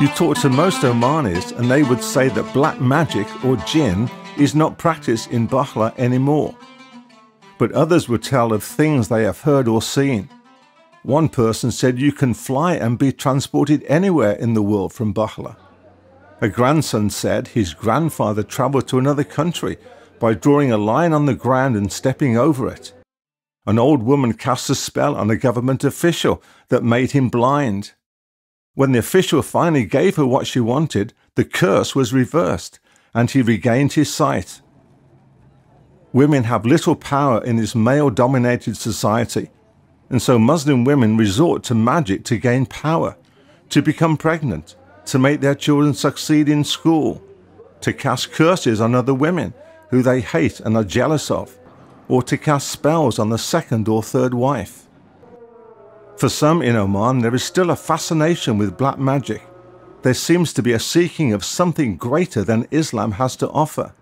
You talk to most Omanis and they would say that black magic or jinn is not practiced in Bahla anymore. But others would tell of things they have heard or seen. One person said you can fly and be transported anywhere in the world from Bahla. A grandson said his grandfather travelled to another country by drawing a line on the ground and stepping over it. An old woman cast a spell on a government official that made him blind. When the official finally gave her what she wanted, the curse was reversed and he regained his sight. Women have little power in this male dominated society, and so Muslim women resort to magic to gain power, to become pregnant, to make their children succeed in school, to cast curses on other women who they hate and are jealous of, or to cast spells on the second or third wife. For some in Oman, there is still a fascination with black magic. There seems to be a seeking of something greater than Islam has to offer.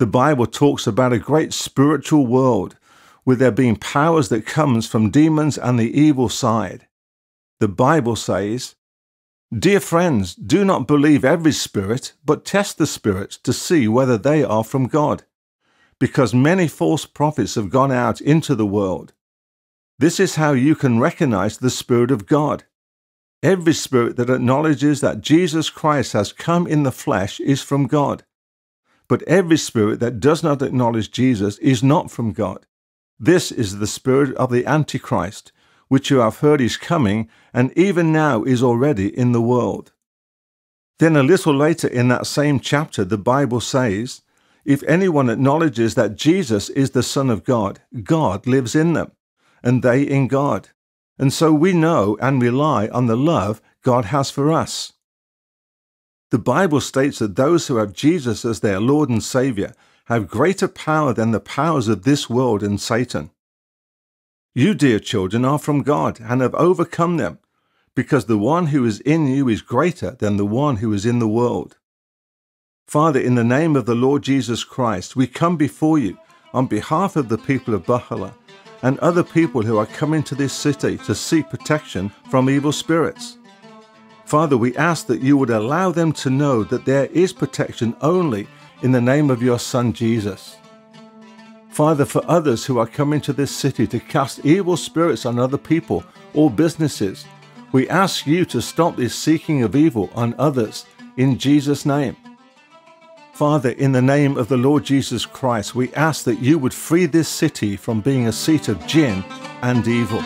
The Bible talks about a great spiritual world, with there being powers that comes from demons and the evil side. The Bible says, Dear friends, do not believe every spirit, but test the spirits to see whether they are from God, because many false prophets have gone out into the world. This is how you can recognize the Spirit of God. Every spirit that acknowledges that Jesus Christ has come in the flesh is from God. But every spirit that does not acknowledge Jesus is not from God. This is the spirit of the Antichrist, which you have heard is coming, and even now is already in the world. Then a little later in that same chapter, the Bible says, If anyone acknowledges that Jesus is the Son of God, God lives in them and they in God. And so we know and rely on the love God has for us. The Bible states that those who have Jesus as their Lord and Saviour have greater power than the powers of this world and Satan. You, dear children, are from God and have overcome them, because the one who is in you is greater than the one who is in the world. Father, in the name of the Lord Jesus Christ, we come before you on behalf of the people of Bahla and other people who are coming to this city to seek protection from evil spirits. Father, we ask that you would allow them to know that there is protection only in the name of your Son Jesus. Father, for others who are coming to this city to cast evil spirits on other people or businesses, we ask you to stop this seeking of evil on others in Jesus' name. Father, in the name of the Lord Jesus Christ, we ask that you would free this city from being a seat of jinn and evil.